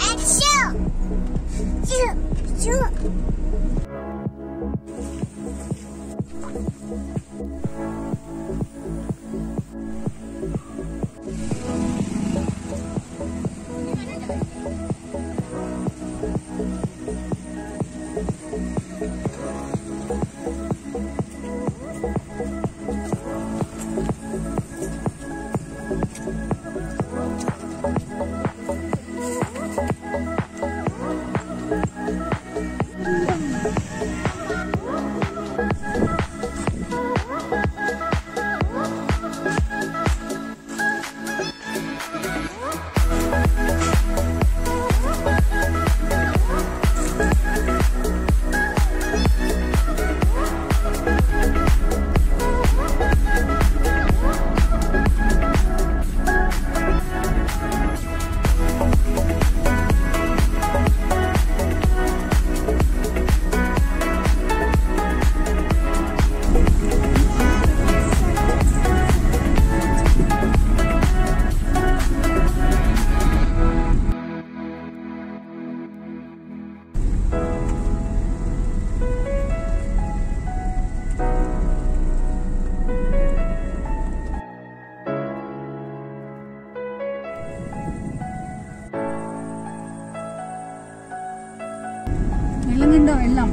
Action! Shoot! Shoot! Música எல்லாம்